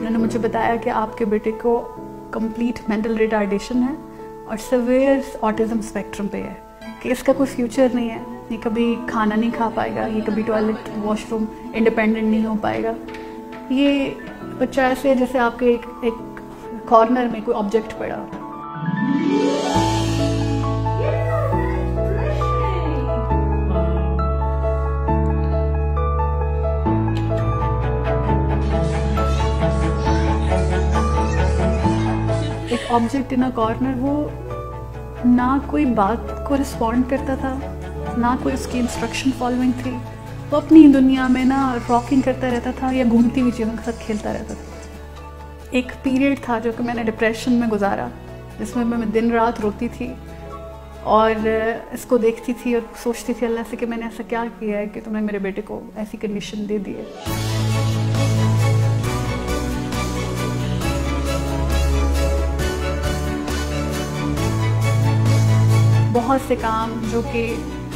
ने मुझे बताया कि आपके बेटे को कंप्लीट मेंटल रिटार्डेशन है और सवेयर ऑटिज्म स्पेक्ट्रम पे है, कि इसका कोई फ्यूचर नहीं है। ये कभी खाना नहीं खा पाएगा, ये कभी टॉयलेट वॉशरूम इंडिपेंडेंट नहीं हो पाएगा। ये बच्चा ऐसे जैसे आपके एक एक कॉर्नर में कोई ऑब्जेक्ट पड़ा हो एक ऑब्जेक्ट इन अ कॉर्नर वो ना कोई बात को रिस्पॉन्ड करता था, ना कोई उसकी इंस्ट्रक्शन फॉलोइंग थी। वो अपनी दुनिया में ना रॉकिंग करता रहता था या घूमती हुई चीज़ों के साथ खेलता रहता था। एक पीरियड था जो कि मैंने डिप्रेशन में गुजारा, जिसमें मैं दिन रात रोती थी और इसको देखती थी और सोचती थी अल्लाह से कि मैंने ऐसा क्या किया है कि तुमने मेरे बेटे को ऐसी कंडीशन दे दी है। बहुत से काम जो कि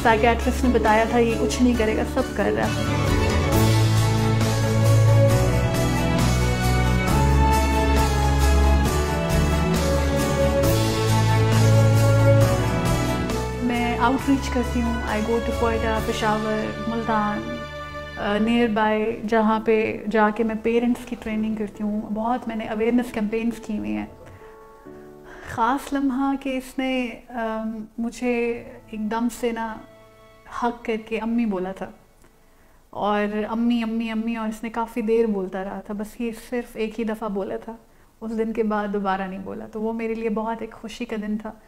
साइकेट्रिस्ट ने बताया था, ये कुछ नहीं करेगा, सब कर रहा है। मैं आउटरीच करती हूँ। I go to Quetta Peshawar Multan near by जहाँ पे जाके मैं पेरेंट्स की ट्रेनिंग करती हूँ। बहुत मैंने अवेयरनेस कैंपेन्स की हुई हैं। ख़ास लम्हा कि इसने आ, मुझे एकदम से ना हक करके अम्मी बोला था। और अम्मी अम्मी अम्मी और इसने काफ़ी देर बोलता रहा था। बस ये सिर्फ़ एक ही दफ़ा बोला था। उस दिन के बाद दोबारा नहीं बोला। तो वो मेरे लिए बहुत एक खुशी का दिन था।